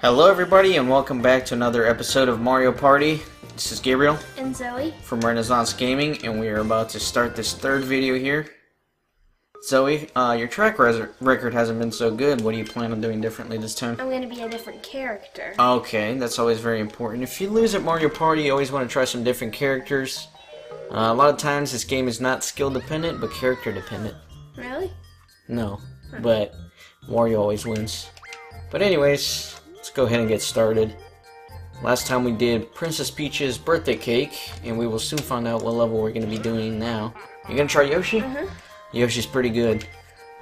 Hello, everybody, and welcome back to another episode of Mario Party. This is Gabriel And Zoe? from Renaissance Gaming, and we are about to start this third video here. Zoe, uh, your track res- record hasn't been so good. What do you plan on doing differently this time? I'm gonna be a different character. Okay, that's always very important. If you lose at Mario Party, you always want to try some different characters. Uh, a lot of times, this game is not skill dependent, but character dependent. Really? No, but Mario always wins. But anyways, let's go ahead and get started. Last time we did Princess Peach's birthday cake, and we will soon find out what level we're going to be doing now. You gonna try Yoshi? Uh-huh. Yoshi's pretty good.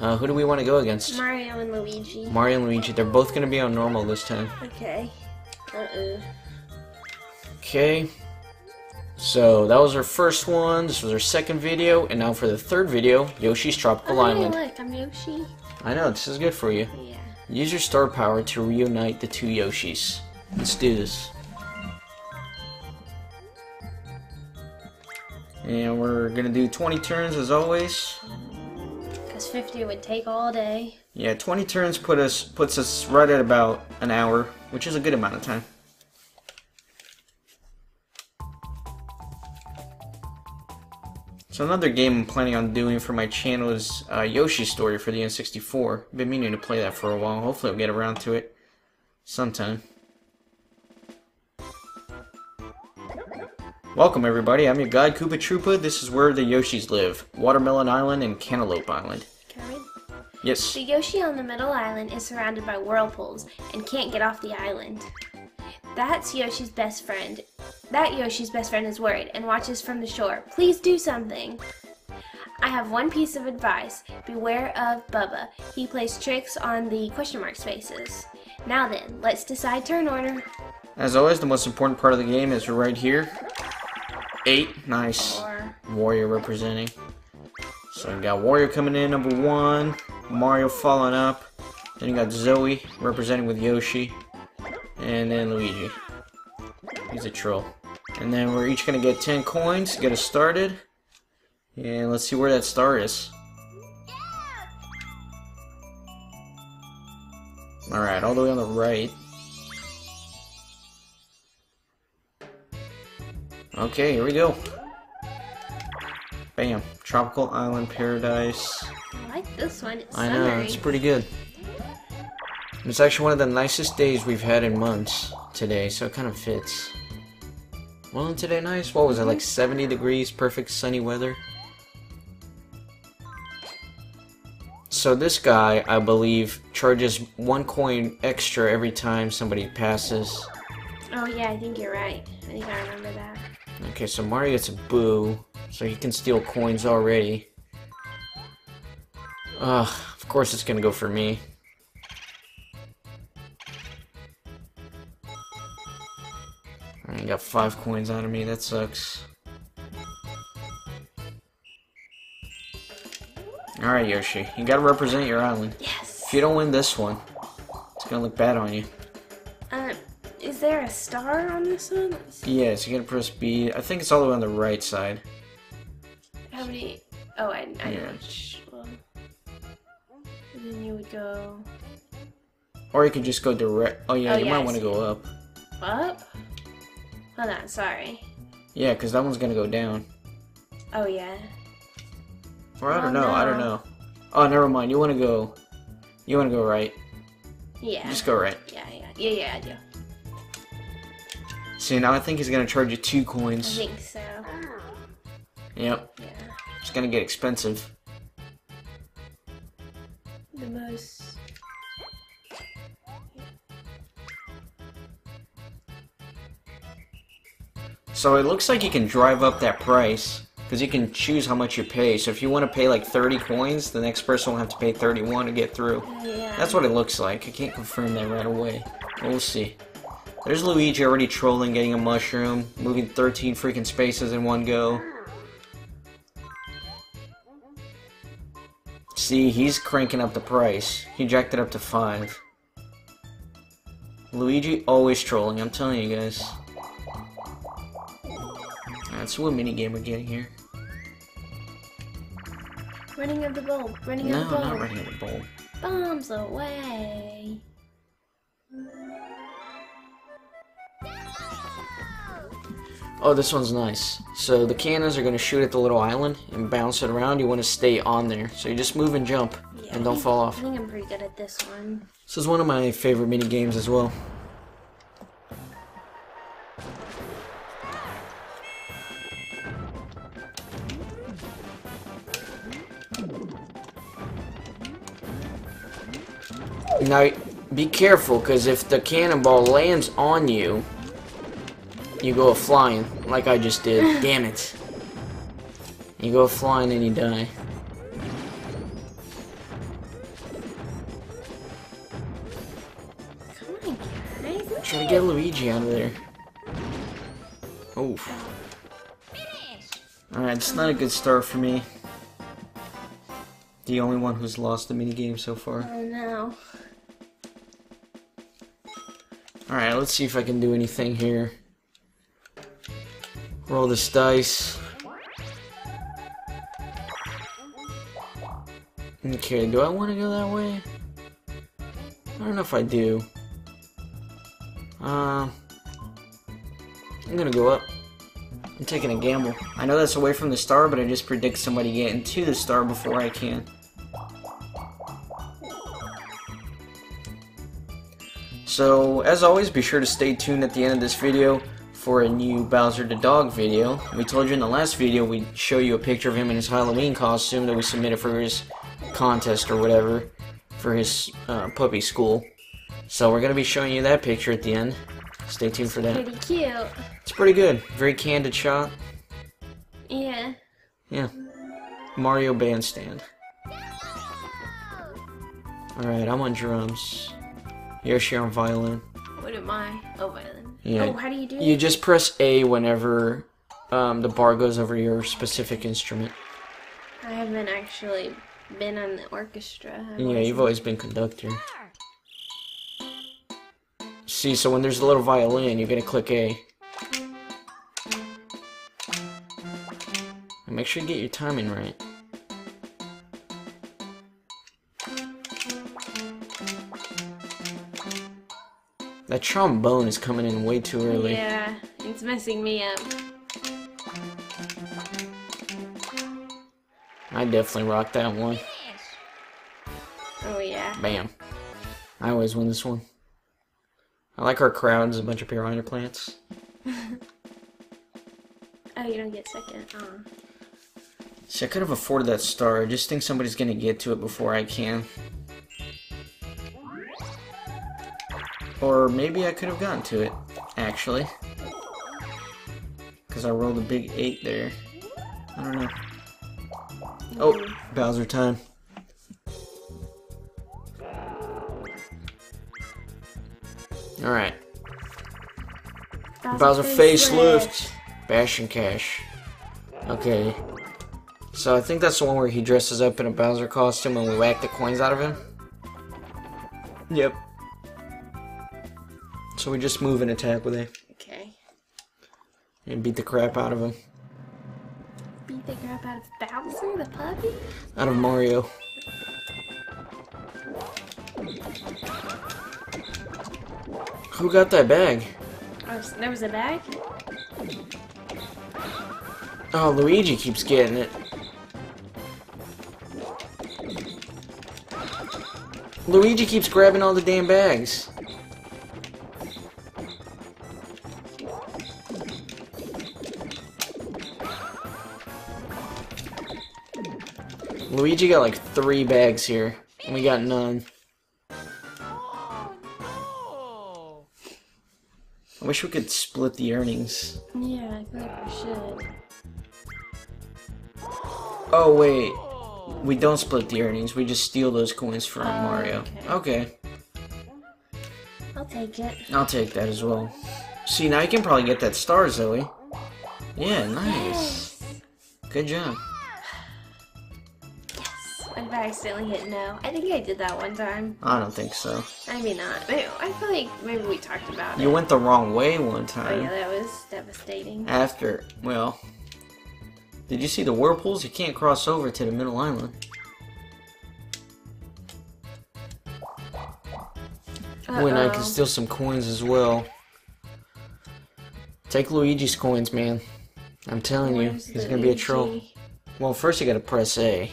Uh, who do we want to go against? Mario and Luigi. Mario and Luigi. They're both going to be on normal this time. Okay. Uh-uh. Okay. So that was our first one. This was our second video, and now for the third video, Yoshi's Tropical Oh, Island. look, I'm Yoshi. I know this is good for you. Yeah. Use your star power to reunite the two Yoshis. Let's do this. And we're gonna do 20 turns as always. Because 50 would take all day. Yeah, 20 turns put us puts us right at about an hour, which is a good amount of time. So another game I'm planning on doing for my channel is uh, Yoshi Story for the N64. Been meaning to play that for a while. Hopefully I'll get around to it sometime. Welcome everybody, I'm your guide Koopa Troopa. This is where the Yoshis live. Watermelon Island and Cantaloupe Island. Can I read? Yes. The Yoshi on the middle island is surrounded by whirlpools and can't get off the island. That's Yoshi's best friend. That Yoshi's best friend is worried and watches from the shore. Please do something. I have one piece of advice. Beware of Bubba. He plays tricks on the question mark spaces. Now then, let's decide turn order. As always, the most important part of the game is right here. Eight, nice. Or Wario representing. So you got Wario coming in, number one. Mario following up. Then you got Zoe representing with Yoshi. And then Luigi. He's a troll. And then we're each gonna get 10 coins to get us started. And let's see where that star is. Alright, all the way on the right. Okay, here we go. Bam. Tropical Island Paradise. I like this one. It's I know, summery. it's pretty good. It's actually one of the nicest days we've had in months today, so it kind of fits. Wasn't today nice? What was it, like 70 degrees, perfect sunny weather? So this guy, I believe, charges one coin extra every time somebody passes. Oh yeah, I think you're right. I think I remember that. Okay, so Mario gets a boo, so he can steal coins already. Ugh, of course it's gonna go for me. I got five coins out of me, that sucks. Alright, Yoshi, you gotta represent your island. Yes. If you don't win this one, it's gonna look bad on you. Um, is there a star on this one? Yes, you gotta press B. I think it's all the way on the right side. How many? Oh, I, I know Yeah. which one. And then you would go Or you could just go direct. Oh yeah, Oh, you yeah, might want to go up. up. Hold on, sorry. Yeah, because that one's gonna go down. Oh yeah. Or I don't Oh, know. I don't know. Oh, never mind. You want to go. You want to go right. Yeah. Just go right. Yeah, yeah, yeah, yeah. I do. See, now I think he's gonna charge you two coins. I coins. think so. Ah. Yep. Yeah. It's gonna get expensive. So it looks like you can drive up that price because you can choose how much you pay. So if you want to pay like 30 coins, the next person will have to pay 31 to get through. Yeah. That's what it looks like. I can't confirm that right away. But we'll see. There's Luigi already trolling, getting a mushroom, moving 13 freaking spaces in one go. See, he's cranking up the price. He jacked it up to 5. Luigi always trolling, I'm telling you guys so mini game we're getting here? Running of the bulb. Running no, of the bulb. No, not running of the bulb. Bombs away. Oh, this one's nice. So the cannons are going to shoot at the little island and bounce it around. You want to stay on there. So you just move and jump yeah, and don't think, fall off. I think I'm pretty good at this one. This is one of my favorite mini games as well. Now, be careful, because if the cannonball lands on you, you go flying, like I just did. Damn it. You go flying and you die. Come on, guys. Try to get Luigi out of there. Oof. Alright, it's not a good start for me. The only one who's lost the minigame so far. Oh no. Alright, let's see if I can do anything here. Roll this dice. Okay, do I want to go that way? I don't know if I do. Um, I'm gonna go up. I'm taking a gamble. I know that's away from the star, but I just predict somebody getting to the star before I can. So, as always, be sure to stay tuned at the end of this video for a new Bowser the Dog video. We told you in the last video we'd show you a picture of him in his Halloween costume that we submitted for his contest or whatever for his uh, puppy school. So we're going to be showing you that picture at the end. Stay tuned for that. Pretty cute. It's pretty good. Very candid shot. Yeah. Yeah. Mario Bandstand. Alright, I'm on drums. Yoshi on violin. What am I? Oh, violin. Yeah. Oh, how do you do You it? just press A whenever um, the bar goes over your specific instrument. I haven't actually been on the orchestra. I've Yeah, you've always been conductor. See, so when there's a little violin, you're gonna click A. And make sure you get your timing right. That trombone is coming in way too early. Yeah, it's messing me up. I definitely rocked that one. Oh yeah. Bam. I always win this one. I like our crowds, a bunch of piranha plants. Oh, you don't get second. Oh. See, I could have afforded that star. I just think somebody's gonna get to it before I can. Or maybe I could have gotten to it, actually. Because I rolled a big 8 there. I don't know. Oh, Bowser time. Alright. Bowser facelift. Bash and Cash. Okay. So I think that's the one where he dresses up in a Bowser costume and we whack the coins out of him. Yep. So we just move and attack with it Okay. and beat the crap out of him. Beat the crap out of Bowser, the puppy? Out of Mario. Who got that bag? Oh, there was a bag? Oh, Luigi keeps getting it. Luigi keeps grabbing all the damn bags. Luigi got like three bags here, and we got none. Oh, I wish we could split the earnings. Yeah, I feel like we should. Oh wait, we don't split the earnings. We just steal those coins from Oh, Mario. okay. Okay, I'll take it. I'll take that as well. See, now you can probably get that star, Zoe. Yeah, nice. Good job. If I accidentally hit no? I think I did that one time. I don't think so. Maybe not. Maybe, I feel like maybe we talked about You it. You went the wrong way one time. Oh yeah, that was devastating. After, well, did you see the whirlpools? You can't cross over to the middle island. oh When I can steal some coins as well. Take Luigi's coins, man. I'm telling you, Where's he's gonna be a troll. Well, first you gotta press A.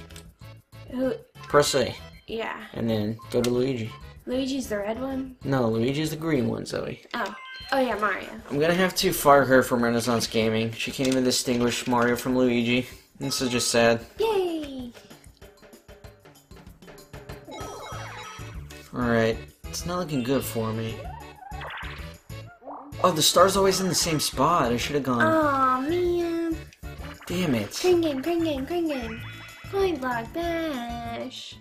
Who? Press A, Yeah. and then go to Luigi. Luigi's the red one? No, Luigi's the green one, Zoe. Oh. Oh yeah, Mario. I'm gonna have to fire her from Renaissance Gaming. She can't even distinguish Mario from Luigi. This is just sad. Yay! Alright, it's not looking good for me. Oh, the star's always in the same spot. I should have gone. Aw, man. Damn it. Crane game, crane game, game. Coin block bash.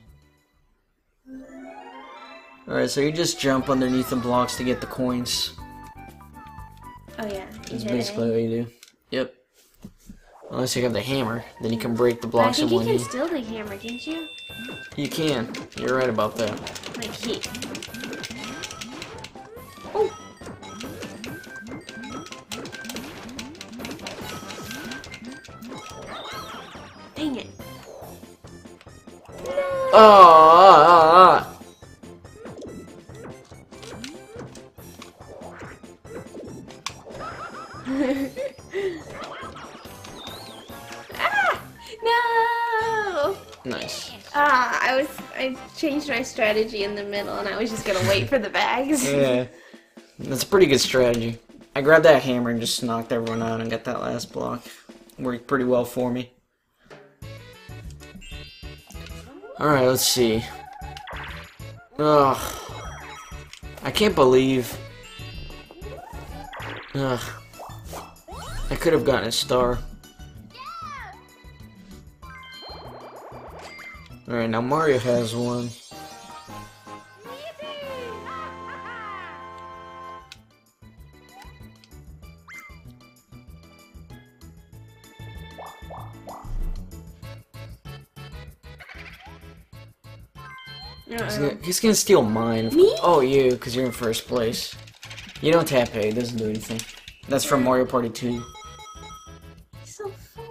Alright, so you just jump underneath the blocks to get the coins. Oh yeah. That's basically what you do. Yep. Unless you have the hammer, then you can break the I blocks in think you can still do hammer, can't you? You can. You're right about that. Like he. Oh, ah. No! Nice. Ah, I was I changed my strategy in the middle and I was just gonna wait for the bags. Yeah. That's a pretty good strategy. I grabbed that hammer and just knocked everyone out and got that last block. Worked pretty well for me. Alright, let's see. Ugh. I can't believe. Ugh. I could have gotten a star. Alright, now Mario has one. He's gonna, he's gonna steal mine. Me? Oh, you, because you're in first place. You don't tap A, it doesn't do anything. That's from Mario Party 2. So far.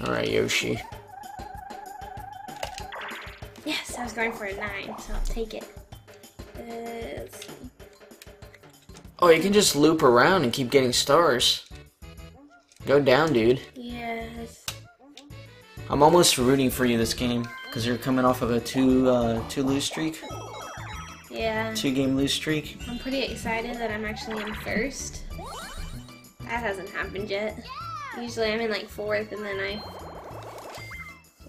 Alright, Yoshi. Yes, I was going for a nine, so I'll take it. Uh. Oh, you can just loop around and keep getting stars. Go down, dude. I'm almost rooting for you this game, because you're coming off of a two, uh, two lose streak. Yeah. Two game lose streak. I'm pretty excited that I'm actually in first. That hasn't happened yet. Usually I'm in like fourth and then I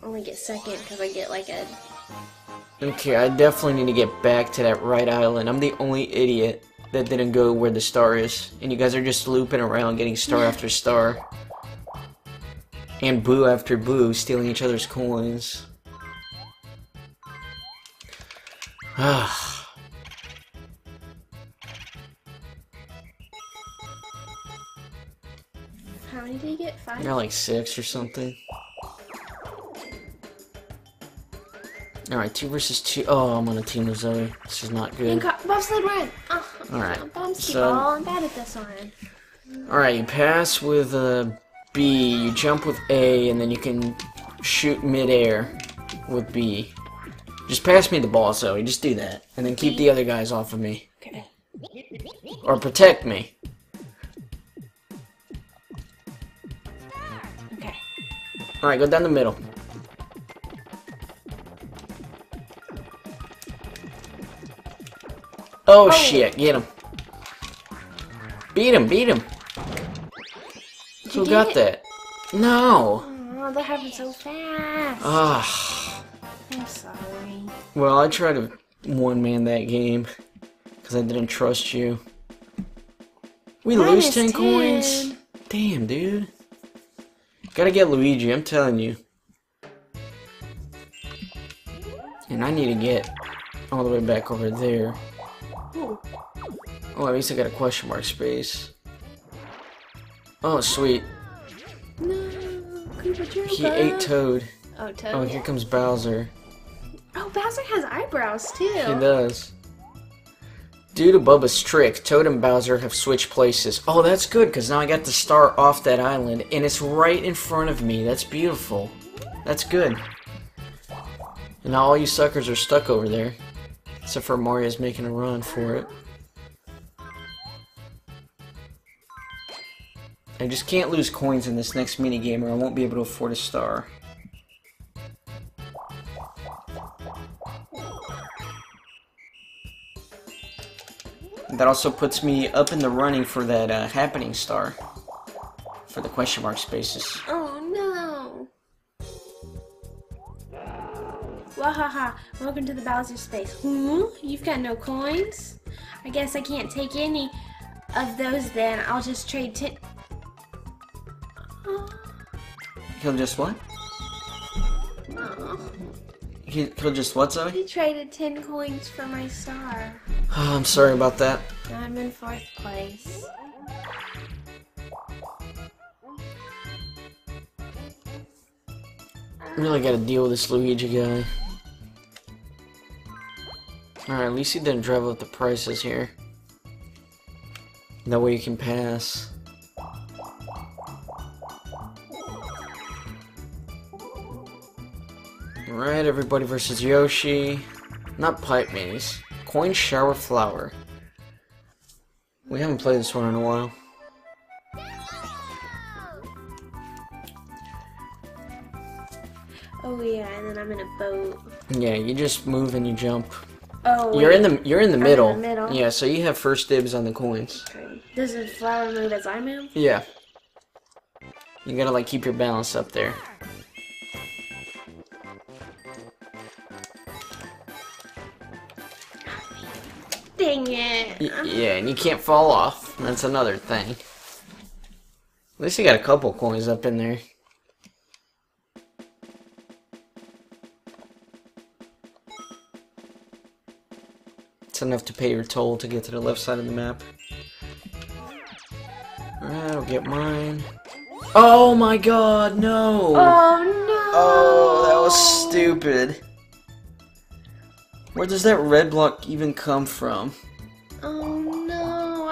only get second because I get like a. Okay, I definitely need to get back to that right island. I'm the only idiot that didn't go where the star is. And you guys are just looping around getting star after star. And boo after boo, stealing each other's coins. Ah. How many did you get? Five? got like six or something. Alright, two versus two. Oh, I'm on a team with Zoe. This is not good. bobsled run! Oh, Alright, Bombski so- ball. I'm bad at this one. Alright, you pass with uh, B, you jump with A, and then you can shoot midair with B. Just pass me the ball, Zoe. Just do that. And then keep the other guys off of me. Okay. Or protect me. Okay. Alright, go down the middle. Oh, oh, shit, get him. Beat him, beat him. Who you got get that? No. Oh, that happened so fast. Ah. I'm sorry. Well, I tried to one man that game because I didn't trust you. We lose Minus 10 10. coins? Damn, dude. Gotta get Luigi, I'm telling you. And I need to get all the way back over there. Ooh. Oh, at least I got a question mark space. Oh, sweet. No, Koopa He ate Toad. Oh, Toad. Oh, here comes Bowser. Oh, Bowser has eyebrows too. He does. Due to Bubba's trick, Toad and Bowser have switched places. Oh, that's good, because now I got the star off that island, and it's right in front of me. That's beautiful. That's good. And now all you suckers are stuck over there. Except for Mario's making a run for it. I just can't lose coins in this next minigame or I won't be able to afford a star. That also puts me up in the running for that uh, happening star. For the question mark spaces. Oh no! Wahaha, welcome to the Bowser space. Hmm? You've got no coins? I guess I can't take any of those then. I'll just trade He'll just what? oh. He, he'll just what, Zoe? He traded ten coins for my star. Oh, I'm sorry about that. I'm in fourth place. Really gotta deal with this Luigi guy. Alright, at least he didn't drive up the prices here. That way you can pass. Alright, everybody versus Yoshi. Not Pipe Maze. Coin Shower Flower. We haven't played this one in a while. Oh yeah, and then I'm in a boat. Yeah, you just move and you jump. Oh, You're in the you're in the in the middle. middle. Yeah, so you have first dibs on the coins. Does the flower move as I move? Yeah. You gotta like keep your balance up there. Yeah, and you can't fall off. That's another thing. At least you got a couple coins up in there. It's enough to pay your toll to get to the left side of the map. Alright, I'll get mine. Oh my god, no! Oh no! Oh, that was stupid. Where does that red block even come from?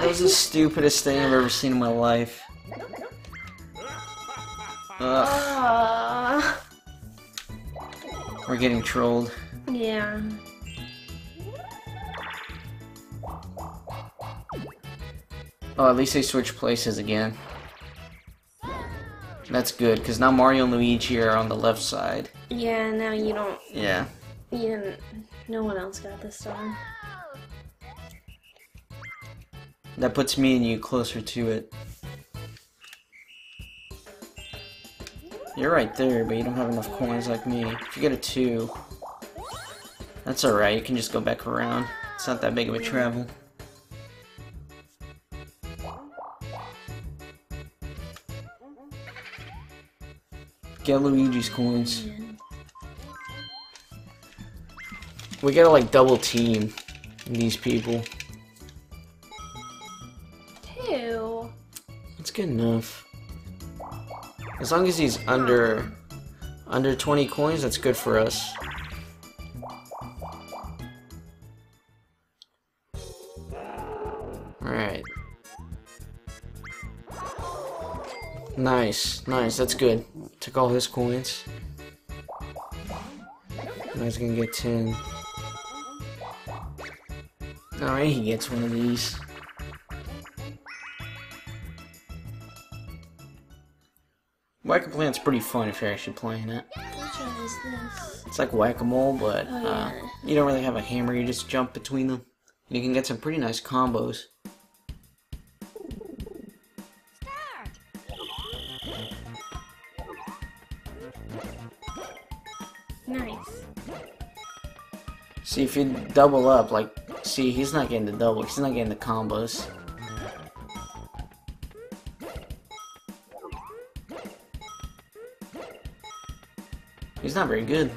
Was the stupidest thing I've ever seen in my life. Ugh, we're getting trolled. yeah. Oh, at least they switched places again. That's good, because now Mario and Luigi are on the left side. Yeah. Now you don't. Yeah. You didn't. No one else got this star. That puts me and you closer to it. You're right there, but you don't have enough coins like me. If you get a 2, that's alright, you can just go back around. It's not that big of a travel. Get Luigi's coins. We gotta like double team these people. Enough. As long as he's under under 20 coins, that's good for us. Alright. Nice, nice, that's good. Took all his coins. Now he's gonna get 10. Alright, he gets one of these. Whack-a-Plant's pretty fun if you're actually playing it. Which one is this? It's like whack-a-mole, but Oh, uh, yeah. you don't really have a hammer, you just jump between them. And you can get some pretty nice combos. Nice. See, if you double up, like, see, he's not getting the double, he's not getting the combos. Not very good.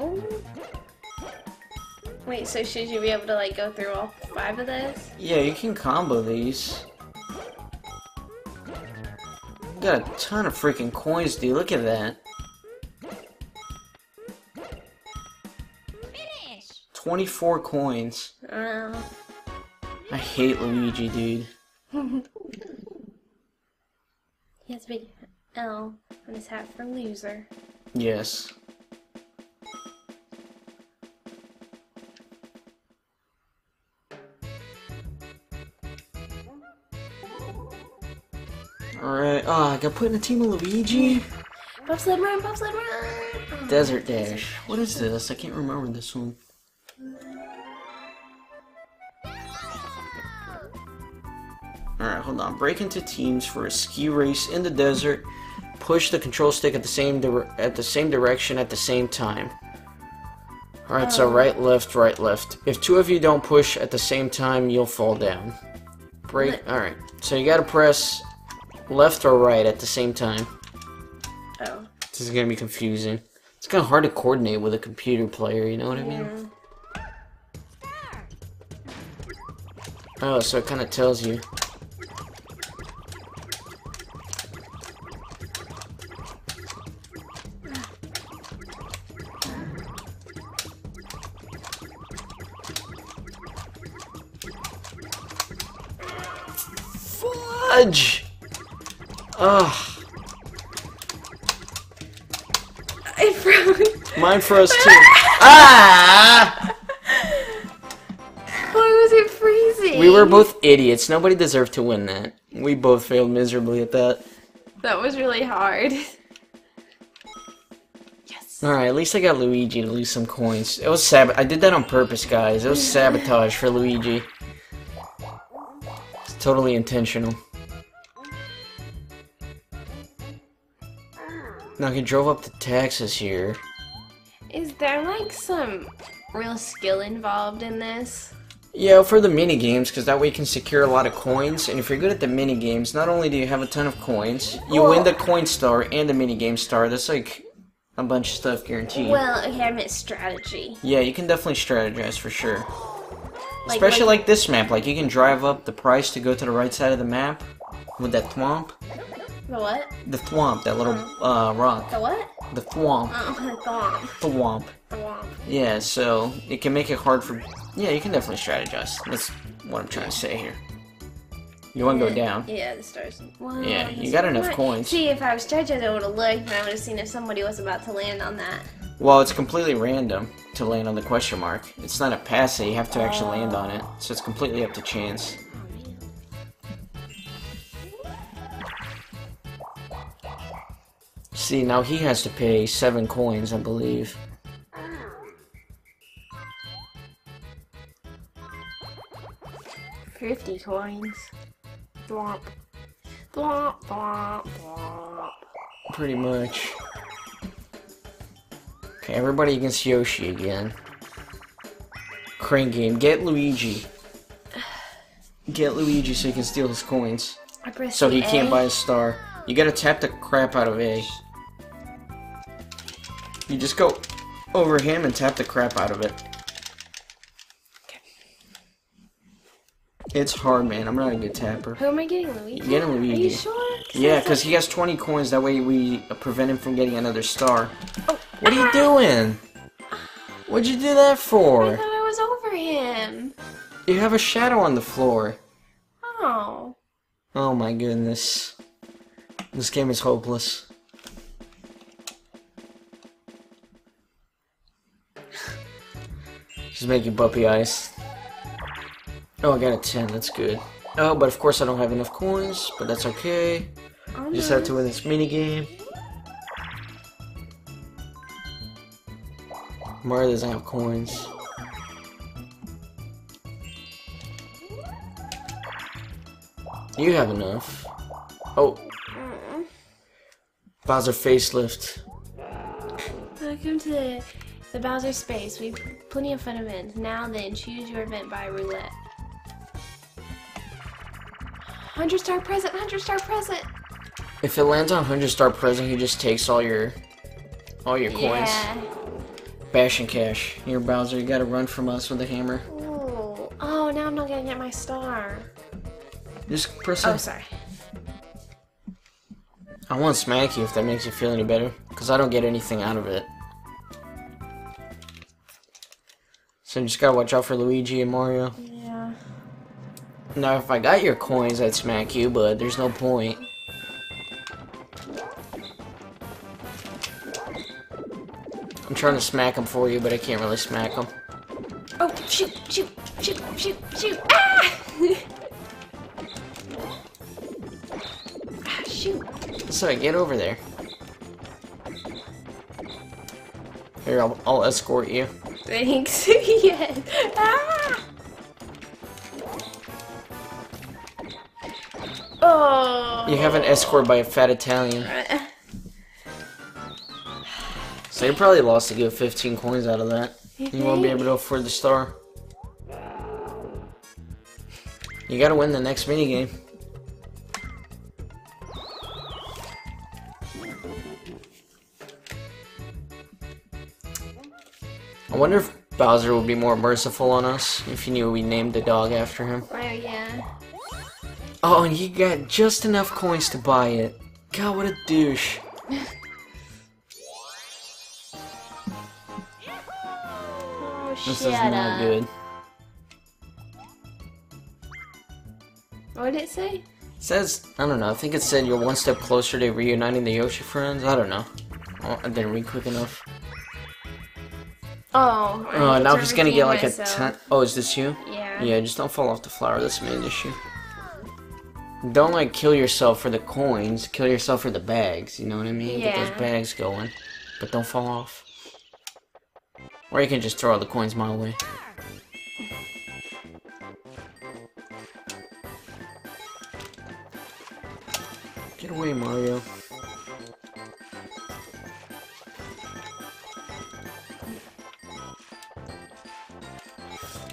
Oh. Wait, so should you be able to like go through all five of those? Yeah, you can combo these. Got a ton of freaking coins, dude. Look at that. 24 coins. Uh, I hate Luigi, dude. he has a big L on his hat for loser. Yes. Alright, ah, oh, I got put in a team of Luigi. Bobsled run, bobsled run! Desert Dash. What is this? I can't remember this one. Alright, hold on. Break into teams for a ski race in the desert. Push the control stick at the same at the same direction at the same time. Alright, so oh. right, left, right, left. If two of you don't push at the same time, you'll fall down. Break. Alright, so you gotta press left or right at the same time. Oh. This is gonna be confusing. It's kind of hard to coordinate with a computer player, you know what I mean? Oh, so it kind of tells you. Fudge! Ugh. I froze. Mine froze too. ah! Why was it freezing? We were both idiots. Nobody deserved to win that. We both failed miserably at that. That was really hard. Yes. Alright, at least I got Luigi to lose some coins. It was sab- I did that on purpose, guys. It was sabotage for Luigi. It's totally intentional. Now he drove up to Texas here. Is there like some real skill involved in this? Yeah, for the mini games, because that way you can secure a lot of coins. And if you're good at the mini games, not only do you have a ton of coins, you win the coin star and the mini game star. That's like a bunch of stuff guaranteed. Well, okay, I meant strategy. yeah, you can definitely strategize for sure. Like, Especially like this map, like you can drive up the price to go to the right side of the map with that thwomp. The what? The thwomp, that little uh, rock. The what? The thwomp. Oh, the thwomp. Thwomp. Yeah, so it can make it hard for. Yeah, you can definitely strategize. That's what I'm trying to say here. You want to go down. Yeah, the stars. Well, Yeah, you got enough coins. See, if I was strategizing, I would have looked and I would have seen if somebody was about to land on that. Well, it's completely random to land on the question mark. It's not a pass that you have to actually land on it, so it's completely up to chance. See, now he has to pay seven coins, I believe. Fifty coins. Thwomp. Thwomp, thwomp, thwomp. Pretty much. Okay, everybody against Yoshi again. Crane game. Get Luigi. Get Luigi so he can steal his coins. So he the can't buy a star. You gotta tap the crap out of A. You just go over him and tap the crap out of it. It's hard, man. I'm not a good tapper. Who am I getting, Luigi? Getting Are you Luigi. sure? Yeah, that's because he has 20 coins. That way we prevent him from getting another star. Oh, What are you doing? What'd you do that for? I thought I was over him. You have a shadow on the floor. Oh. Oh my goodness. This game is hopeless. Just making puppy eyes. Oh, I got a 10, that's good. Oh, but of course I don't have enough coins, but that's okay. oh Just have to win this mini game. Mario doesn't have coins. You have enough. Oh, Mm. Bowser facelift. Welcome to the, the Bowser space. We've plenty of fun events. Now then, choose your event by roulette. 100 star present, 100 star present. If it lands on 100 star present, he just takes all your all your coins. Yeah. Bash and cash. Here, Bowser, you gotta run from us with a hammer. Ooh. Oh, now I'm not gonna get my star. Just press Oh, sorry. I want to smack you if that makes you feel any better, because I don't get anything out of it. So you just gotta watch out for Luigi and Mario. Yeah. Now, if I got your coins, I'd smack you, but there's no point. I'm trying to smack him for you, but I can't really smack him. Oh, shoot, shoot, shoot, shoot, shoot. Ah! ah Shoot. Sorry, get over there. Here, I'll, I'll escort you. Thanks. yes. Ah! Oh. You have an escort by a fat Italian. So you probably lost a good 15 coins out of that. You won't be able to afford the star. You gotta win the next minigame. I wonder if Bowser would be more merciful on us if he knew we named the dog after him. Oh yeah. Oh, and he got just enough coins to buy it. God, what a douche. Oh, This shut is not up. good. What did it say? It says, I don't know, I think it said you're one step closer to reuniting the Yoshi friends. I don't know. Oh, I didn't read quick enough. Oh. Oh, need now he's gonna get like a 10. Oh, is this you? Yeah. Yeah, just don't fall off the flower. That's the main issue. Don't like kill yourself for the coins. Kill yourself for the bags. You know what I mean? Yeah. Get those bags going, but don't fall off. Or you can just throw all the coins my way. Get away, Mario.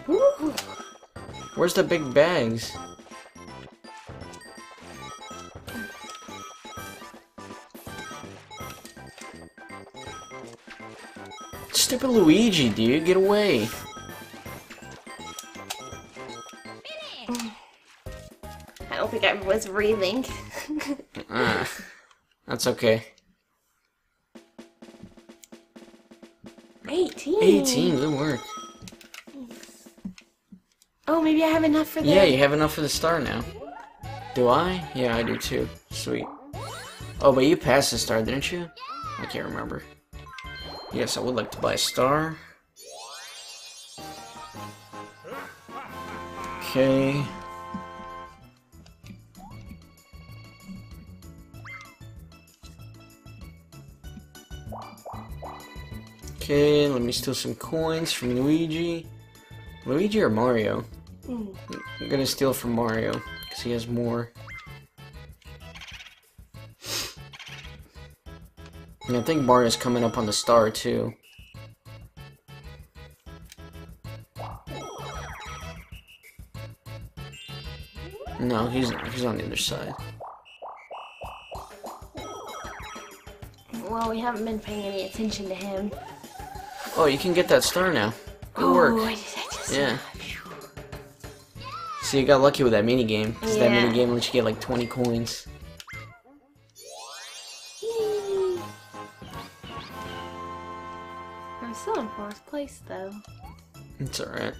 Woo. Where's the big bags? Stupid Luigi, dude, get away. I don't think I was breathing. Ah, that's okay. 18. 18, good work. Oh, maybe I have enough for that. Yeah, you have enough for the star now. Do I? Yeah, I do too. Sweet. Oh, but you passed the star, didn't you? I can't remember. Yes, I would like to buy a star. Okay. Okay, let me steal some coins from Luigi. Luigi or Mario? Mm. I'm gonna steal from Mario, because he has more. And I think Mario's coming up on the star, too. No, he's he's on the other side. Well, we haven't been paying any attention to him. Oh, you can get that star now. Good Oh, work. I just, I just, Yeah. So you got lucky with that mini game. Cause that mini game lets you get like 20 coins. Yay. I'm still in fourth place, though. It's alright.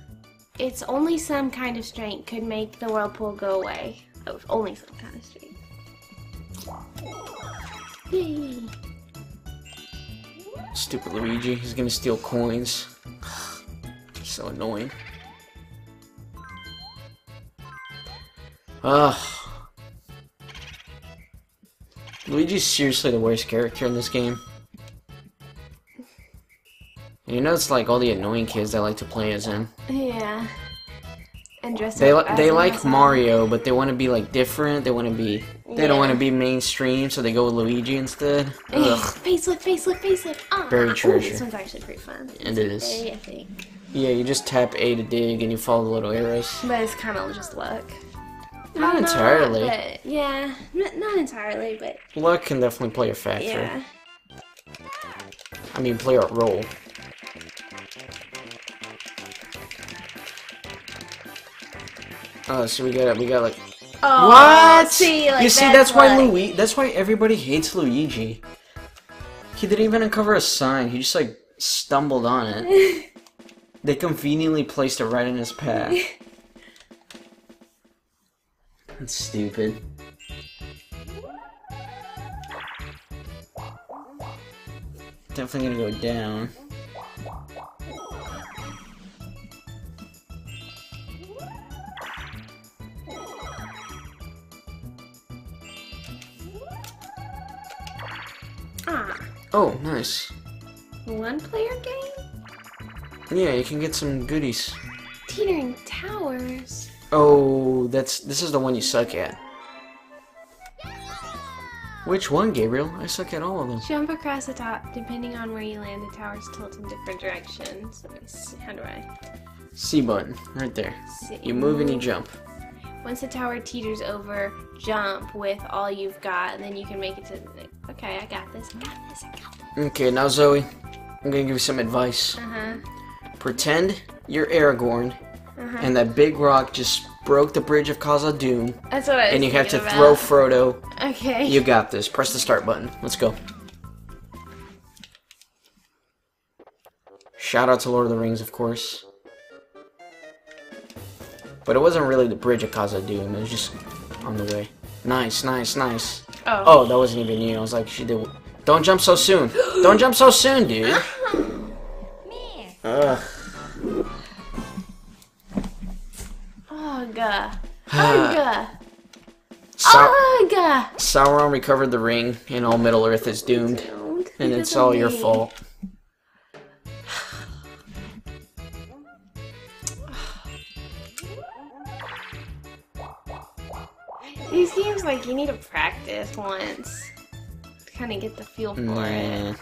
It's only some kind of strength could make the whirlpool go away. Oh, only some kind of strength. Yay. Stupid Luigi. He's gonna steal coins. so annoying. Ugh. Luigi's seriously the worst character in this game. And you know it's like all the annoying kids that like to play as him. Yeah. And dress They up li- they like. Mario, but they want to be like different. They want to be they don't want to be mainstream, so they go with Luigi instead. Ugh. Facelift, facelift, facelift. Ah. Very Ooh, treasure. this one's actually pretty fun. And it is. A, I think. Yeah, you just tap A to dig, and you follow the little arrows. But it's kind of just luck. Not entirely. but- yeah, n- not entirely, but Luck can definitely play a factor. yeah. I mean, play a role. Oh, so we got it, we got like Oh, what? See, like, you see, that's, why luck. Luigi. That's why everybody hates Luigi. He didn't even uncover a sign. He just like stumbled on it. they conveniently placed it right in his path. That's stupid. Definitely gonna go down. Ah, Oh, nice. one player game? Yeah, you can get some goodies. Teetering towers. Oh, that's this is the one you suck at. Which one, Gabriel? I suck at all of them. Jump across the top. Depending on where you land, the towers tilt in different directions. Let me see. How do I C button, right there. see? You move and you jump. Once the tower teeters over, jump with all you've got, and then you can make it to the. next. Okay, I got this. I got this. I got this. Okay, now Zoe, I'm gonna give you some advice. Uh huh. Pretend you're Aragorn, Uh-huh. and that big rock just broke the bridge of Khazad-dûm, That's what I was and you have to thinking throw. Frodo. Okay. You got this. Press the start button. Let's go. Shout out to Lord of the Rings, of course. But it wasn't really the bridge of Khazad-dûm. It was just on the way. Nice, nice, nice. Oh. Oh, that wasn't even you. I was like, she did. Don't jump so soon. Don't jump so soon, dude. Ugh. Ugh. Ugh. Ugh. Sauron recovered the ring, and all Middle Earth is doomed. Don't And it's all your fault. These games, like, you need to practice once to kind of get the feel for it.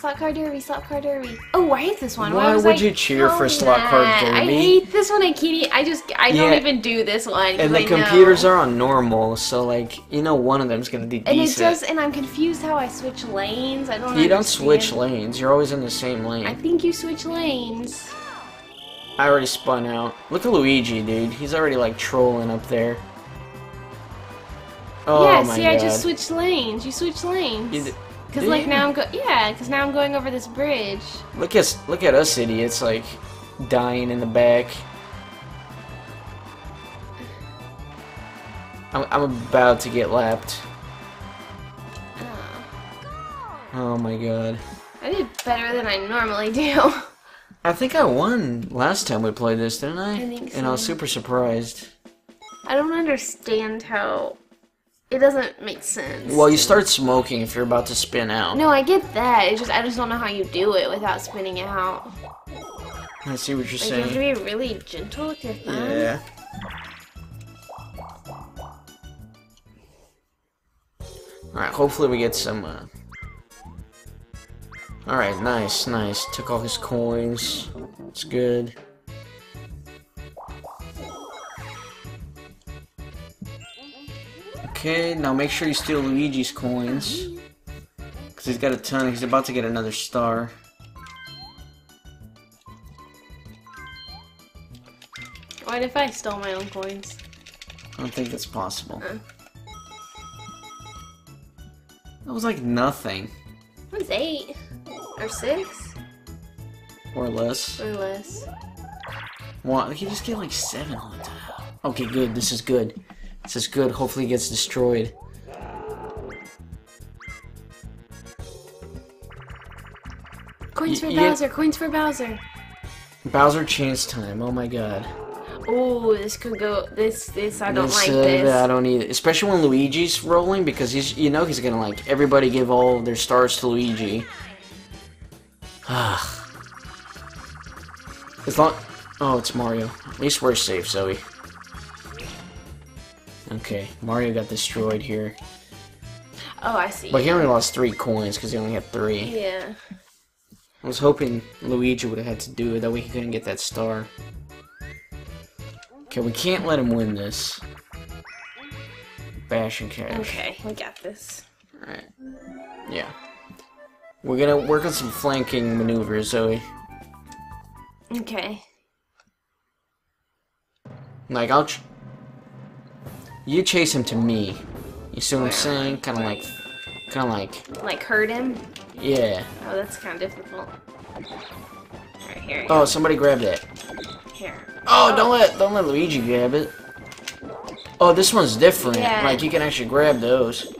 Slot car derby, slot car derby. Oh, I hate this one. Why was would I you cheer for slot car that? I derby? hate this one. I can't. I just. I don't even do this one. And the I computers know. are on normal, so like you know one of them's gonna be decent. And it does. And I'm confused how I switch lanes. I don't. you don't switch lanes. You're always in the same lane. I think you switch lanes. I already spun out. Look at Luigi, dude. He's already like trolling up there. Oh yeah. my See, god. I just switched lanes. You switched lanes. You d- Cause did like now I'm go. Yeah. Cause now I'm going over this bridge. Look at look at us idiots like dying in the back. I'm, I'm about to get lapped. Oh, Oh my god. I did better than I normally do. I think I won last time we played this, didn't I? I think so. And I was super surprised. I don't understand how. It doesn't make sense. Well, you start smoking if you're about to spin out. No, I get that. It's just I just don't know how you do it without spinning out. I see what you're Like you have to be really gentle with your thumb. Yeah. Alright, hopefully we get some, uh... Alright, nice, nice. Took all his coins. It's good. Okay, now make sure you steal Luigi's coins. Because he's got a ton. He's about to get another star. What if I stole my own coins? I don't think that's possible. Uh. That was like nothing. It was eight or six Or less. or less. What? He just get like seven all the time. Okay, good. This is good. This is good. Hopefully it gets destroyed. Coins for yeah. Bowser. Coins for Bowser. Bowser chance time. Oh my god. Oh, this could go. This this I don't This, like uh, this. I don't either. Especially when Luigi's rolling because he's you know he's gonna like everybody give all their stars to Luigi. Ah. as long Oh, it's Mario. At least we're safe, Zoe. Okay, Mario got destroyed here. Oh, I see. But he only lost three coins because he only had three. yeah. I was hoping Luigi would have had to do it, that way he couldn't get that star. Okay, we can't let him win this. Bash and cash. Okay, we got this. Alright. Yeah. We're gonna work on some flanking maneuvers, Zoe. Okay. Like, I'll. You chase him to me. You see what I'm saying? Kind of like. Kind of like. Like hurt him. Yeah. Oh, that's kind of difficult. Alright, here. Oh, somebody grab that. Here. Oh, don't let don't let Luigi grab it. Oh, this one's different. Yeah. Like you can actually grab those.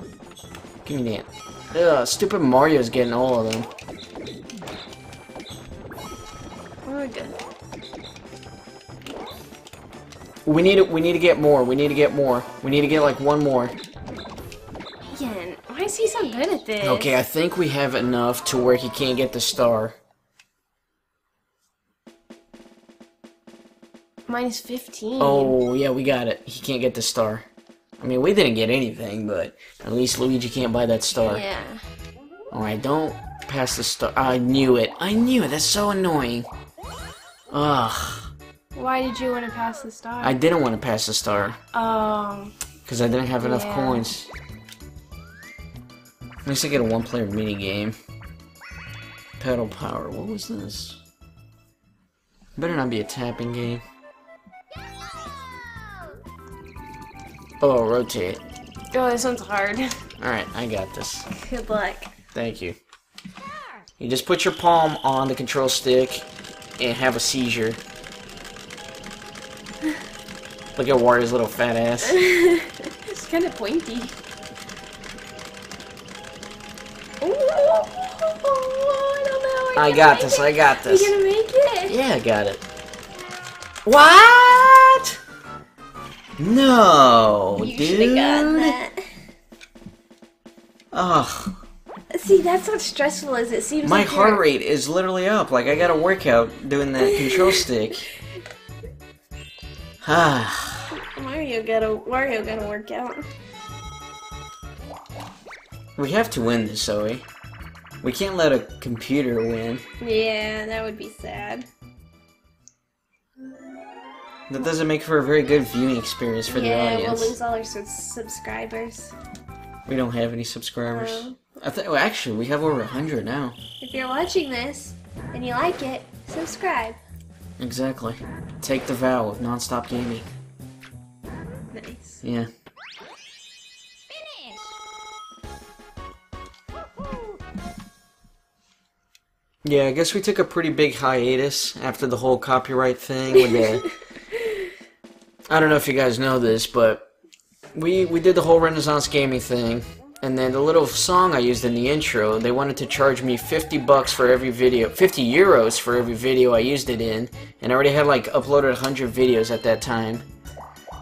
Give me that. Ugh, stupid Mario's getting all of them. We're good. We need to we need to get more. We need to get more. We need to get like one more. Ian, why is he so good at this? Okay, I think we have enough to where he can't get the star. Minus 15. Oh, yeah, we got it. He can't get the star. I mean, we didn't get anything, but at least Luigi can't buy that star. Yeah. Alright, don't pass the star. I knew it. I knew it. That's so annoying. Ugh. Why did you want to pass the star? I didn't want to pass the star. Um, Because I didn't have enough Yeah. coins. At least I get a one-player mini game. Pedal power. What was this? Better not be a tapping game. Oh, rotate. oh, this one's hard. Alright, I got this. Good luck. Thank you. You just put your palm on the control stick and have a seizure. Look at Wario's little fat ass. It's kind of pointy. Ooh, I don't know. Are I got this, make I it? got this. You gonna make it? Yeah, I got it. What? No, You dude. that. Ugh, See, that's not stressful as it seems. my like heart you're- rate is literally up. Like I got a workout doing that control stick. Ah, Mario got a Mario got a workout. we have to win this, Zoe. We can't let a computer win. Yeah, that would be sad. That doesn't make for a very good viewing experience for the audience. yeah, we'll lose all our subscribers. We don't have any subscribers. No. I think. Well, actually, we have over hundred now. If you're watching this and you like it, subscribe. Exactly. Take the vow of non-stop gaming. Nice. Yeah. Yeah, I guess we took a pretty big hiatus after the whole copyright thing with the I don't know if you guys know this, but we we did the whole Renaissance gaming thing, and then the little song I used in the intro, they wanted to charge me 50 bucks for every video, 50 euros for every video I used it in, and I already had like uploaded 100 videos at that time.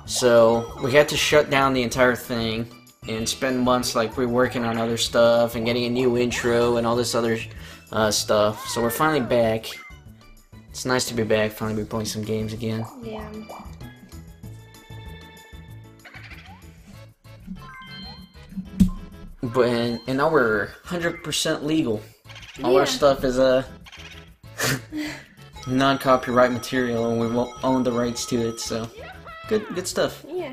So, we had to shut down the entire thing and spend months like reworking on other stuff and getting a new intro and all this other uh, stuff. So, we're finally back. It's nice to be back, finally be playing some games again. Yeah. But and, and now we're hundred percent legal. All Yeah. our stuff is uh, non-copyright material, and we won't own the rights to it. So, good, good stuff. Yeah.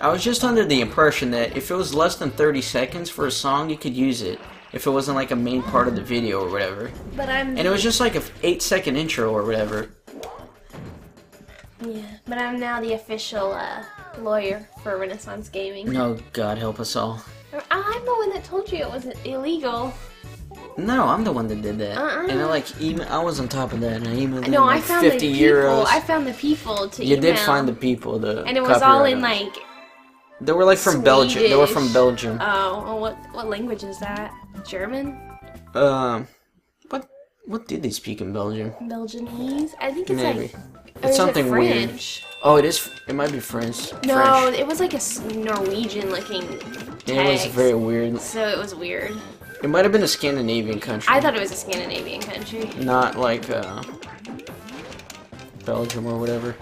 I was just under the impression that if it was less than thirty seconds for a song, you could use it. If it wasn't like a main part of the video or whatever, But I'm and it was just like a eight-second intro or whatever. yeah. But I'm now the official uh, lawyer for Renaissance Gaming. No, God help us all. I'm the one that told you it was illegal. No, I'm the one that did that, Uh-uh. and I like email. I was on top of that, and I emailed them No, I found fifty the people. euros. I found the people to You email. did find the people, the And it was all in like They were like from Belgium. They were from Belgium. oh, well, what what language is that? German? Um, what what did they speak in Belgium? Belgianese? I think it's Maybe like it's it something weird. French? Oh, it is. It might be French. No, French. it was like a Norwegian looking It was very weird. So it was weird. It might have been a Scandinavian country, I thought it was a Scandinavian country. not like uh, Belgium or whatever.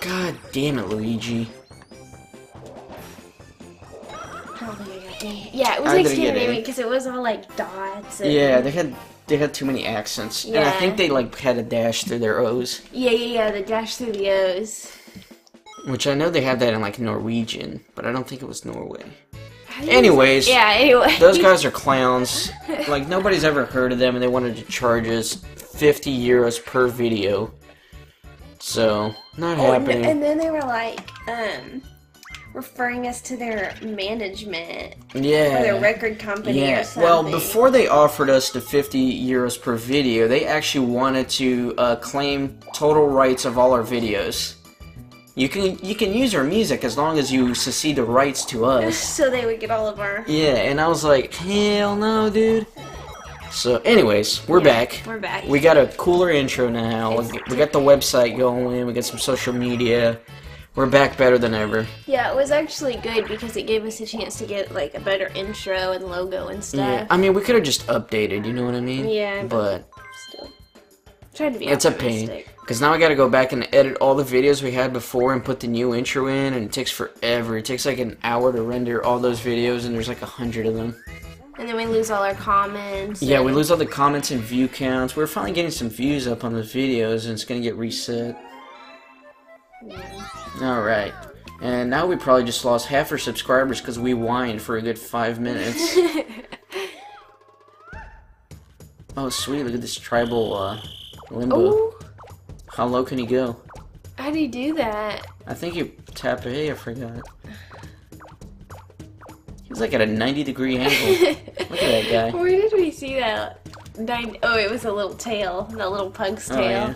God damn it, Luigi! I don't think I got any. Yeah, it was I like Scandinavian because it was all like dots. And, Yeah, they had they had too many accents, and I think they like had a dash through their O's, yeah, yeah, yeah. The dash through the O's. which I know they have that in like Norwegian, but I don't think it was Norway. How do you- Anyways, Yeah. Anyway. Those guys are clowns. Like nobody's ever heard of them, and they wanted to charge us 50 euros per video. So not Oh, and, happening. and then they were like, um, referring us to their management or yeah. their record company or Yeah. Well, before they offered us the 50 euros per video, they actually wanted to uh, claim total rights of all our videos. You can you can use our music as long as you secede the rights to us. so they would get all of our. Yeah, and I was like, hell no, dude. So, anyways, we're Yeah, back. We're back. We got a cooler intro now. It's- we got the website going. We got some social media. We're back better than ever. Yeah, it was actually good because it gave us a chance to get like a better intro and logo and stuff. Yeah. I mean, we could have just updated, you know what I mean? Yeah, But Still, tried to be it's a pain. Because now I gotta go back and edit all the videos we had before and put the new intro in, and it takes forever. It takes like an hour to render all those videos, and there's like a hundred of them. And then we lose all our comments. Yeah, we lose all the comments and view counts. We're finally getting some views up on those videos, and it's gonna get reset. Alright. And now we probably just lost half our subscribers because we whined for a good five minutes. oh, sweet. Look at this tribal uh, limbo. Oh, How low can he go? how do you do that? I think you tap A, I forgot. He's like at a 90 degree angle. Look at that guy. Where did we see that? Nine, oh, it was a little tail, that little pug's Oh, tail. yeah.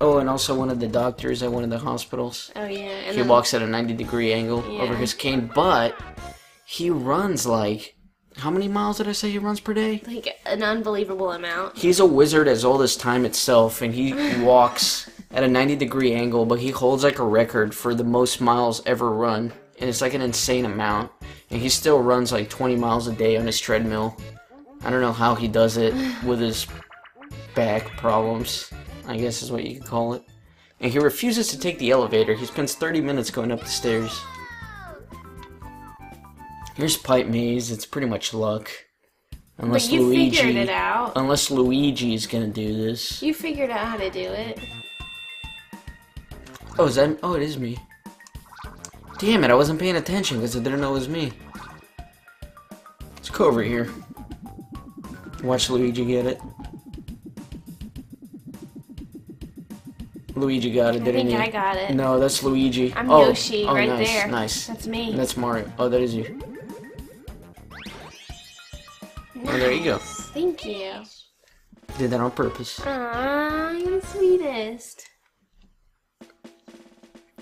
Oh, and also one of the doctors at one of the hospitals. Oh, yeah. And He walks at a 90 degree angle over his cane, but he runs like. How many miles did I say he runs per day? like an unbelievable amount. He's a wizard as old as time itself, and he walks at a 90 degree angle, but he holds like a record for the most miles ever run. And it's like an insane amount. And he still runs like 20 miles a day on his treadmill. I don't know how he does it with his back problems, I guess is what you could call it. And he refuses to take the elevator. He spends 30 minutes going up the stairs. Here's Pipe Maze. It's pretty much luck. Unless but you Luigi. figured it out. Unless Luigi's gonna do this. You figured out how to do it. Oh, is that? Oh, it is me. Damn it! I wasn't paying attention because I didn't know it was me. Let's go over here. Watch Luigi get it. Luigi got it, I didn't think he? I got it. No, that's Luigi. I'm oh, Yoshi, oh, right nice, there. Nice. That's me. And that's Mario. Oh, that is you. Oh, there you go. Thank you. Did that on purpose. Aww, you're the sweetest.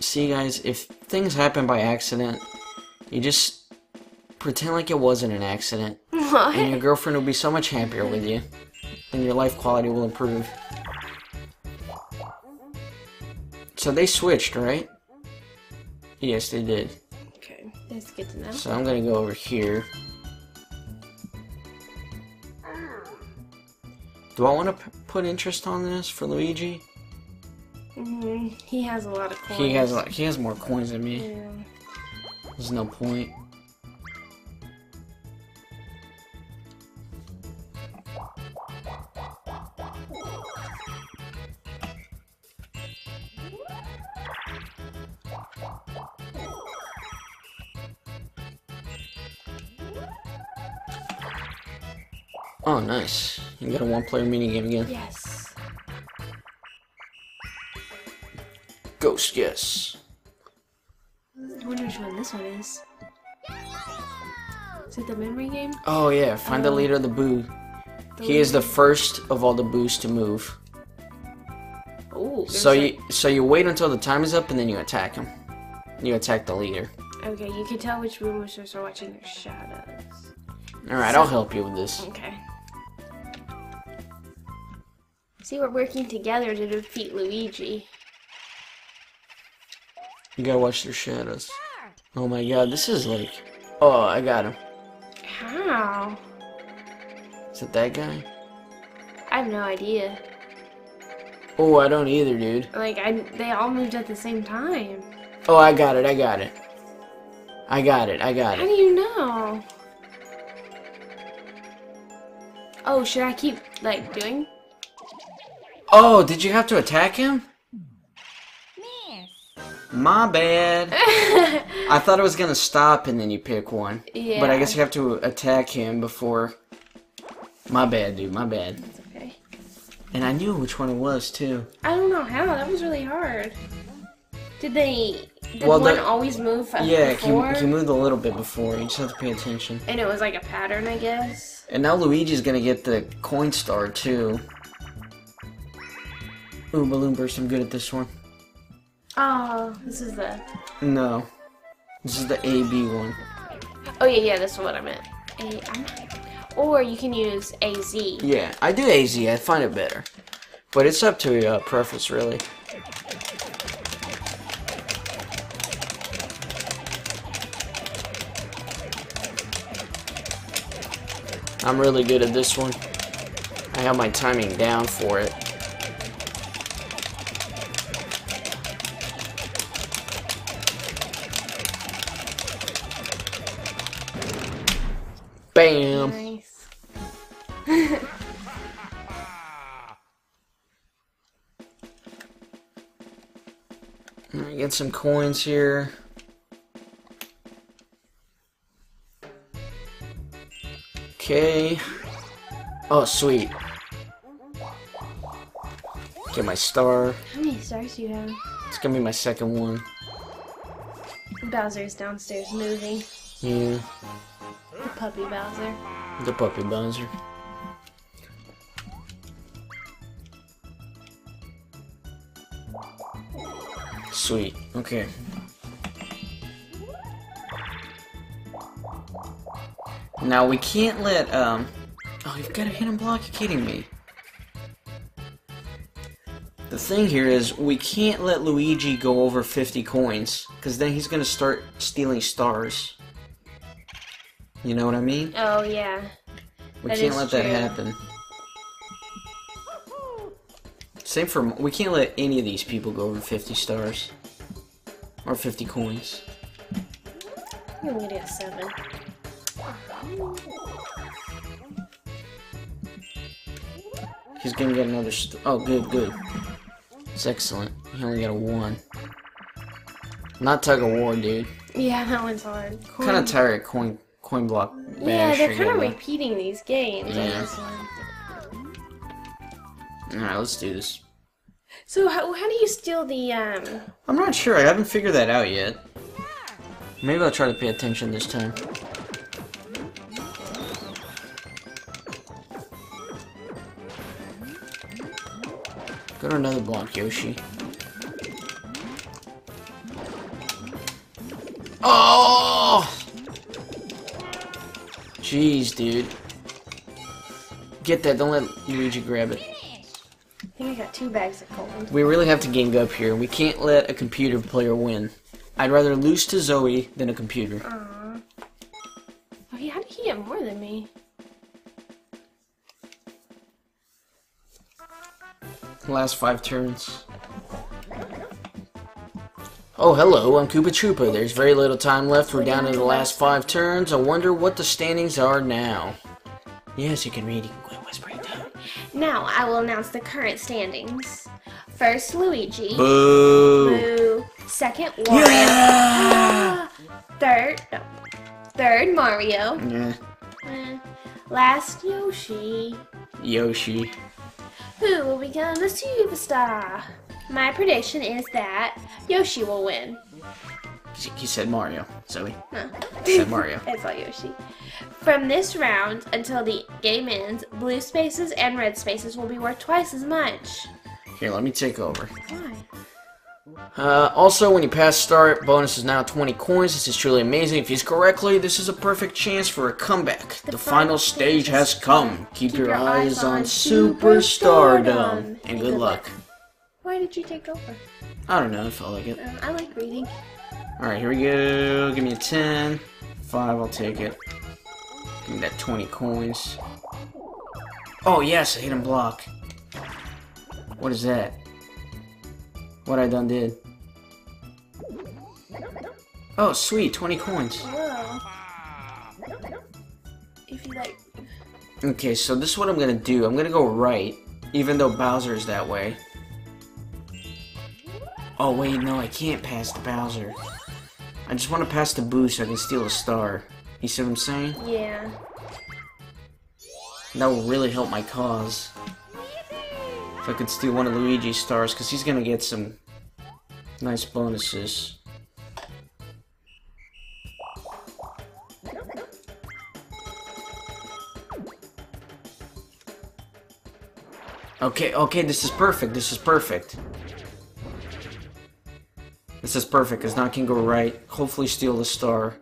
See, guys, if things happen by accident, you just pretend like it wasn't an accident, What? and your girlfriend will be so much happier with you, and your life quality will improve. So they switched, right? Yes, they did. Okay, that's good to know. So I'm gonna go over here. Do I want to put interest on this for Luigi? hmm He has a lot of coins. He has like he has more coins than me. Yeah. There's no point. You got a one-player minigame again. Yes. Ghost, yes. I wonder which one this one is. Is it the memory game? Oh yeah, find the Oh. leader of the boo. The He is the first of all the boos to move. Oh. So you so you wait until the time is up and then you attack him. You attack the leader. Okay, you can tell which boomers are watching your shadows. All right, I'll help you with this. Okay. See, we're working together to defeat Luigi. You gotta watch their shadows. Oh my god, this is like. Oh, I got him. How? Is it that guy? I have no idea. Oh, I don't either, dude. Like, I they all moved at the same time. Oh, I got it. I got it. I got it. I got it. How do you know? Oh, should I keep like doing? Oh, did you have to attack him? My bad. I thought it was gonna stop and then you pick one. yeah. But I guess you have to attack him before. My bad, dude. My bad. It's okay. And I knew which one it was too. I don't know how. That was really hard. Did they? Did Well, one the- always move Yeah, he, he moved a little bit before. You just have to pay attention. and it was like a pattern, I guess. And now Luigi's gonna get the coin star too. Oomba Loombers, I'm good at this one. Oh, this is the... No. This is the AB one. Oh, yeah, yeah, is what I meant. A I'm. Or you can use AZ. Yeah, I do AZ. I find it better. But it's up to your uh, preference, really. I'm really good at this one. I have my timing down for it. Bam! Nice. I get some coins here. Okay. Oh, sweet. Get my star. How many stars do you have? It's gonna be my second one. Bowser's downstairs moving. Yeah, The puppy Bowser. the puppy Bowser. Sweet. Okay. Now we can't let um. Oh, you've got a hidden block. You're kidding me. The thing here is we can't let Luigi go over 50 coins because then he's gonna start stealing stars. You know what I mean? Oh yeah. We That can't let that happen. Same for we can't let any of these people go over 50 stars or 50 coins. I'm gonna get a seven. He's gonna get another. St- oh, good, good. It's excellent. He only got a one. Not tug of war, dude. Yeah, that one's hard. Kind of tired of coin coin block. Yeah, they're kind of repeating these games Yeah. All right, let's do this. So how, how do you steal the um? I'm not sure. I haven't figured that out yet. Maybe I'll try to pay attention this time. Go to another block, Yoshi. Oh! Jeez, dude. Get that. Don't let Luigi grab it. I think I got two bags of coins. We really have to gang up here. We can't let a computer player win. I'd rather lose to Zoe than a computer. Aww. Oh, yeah, how did he get more than me? Last five turns. Oh, hello, I'm Koopa Troopa. There's very little time left. We're down to the last five turns. I wonder what the standings are now. Yes, you can read. You can quit whispering down. Now I will announce the current standings. First, Luigi. Boo! Boo. Second, Wario. Yeah! Third, no. Third, Mario. yeah. Eh. Last, Yoshi. Yoshi. Who will become the superstar? My prediction is that Yoshi will win. He- He said Mario. Zoe. Huh. Said Mario. I saw Yoshi. From this round until the game ends, blue spaces and red spaces will be worth twice as much. Here, let me take over. Why? Uh, also, when you pass start, bonus is now 20 coins. This is truly amazing. If he's correctly, this is a perfect chance for a comeback. The, final stage has come. Keep, your, eyes on superstardom. And good luck. Why did you take over? I don't know, I felt like it. Um, I like reading. Alright, here we go. Give me a 10. 5, I'll take it. Give me that 20 coins. Oh, yes, a hidden block. What is that? What I done did. Oh, sweet, 20 coins. Whoa. If you like. Okay, so this is what I'm gonna do. I'm gonna go right, even though Bowser is that way. Oh wait, no, I can't pass the Bowser. I just want to pass the Boo so I can steal a star. You see what I'm saying? Yeah. That will really help my cause. If I could steal one of Luigi's stars, because he's gonna get some nice bonuses. Okay, okay, this is perfect, this is perfect. This is perfect, because now I can go right. Hopefully steal the star.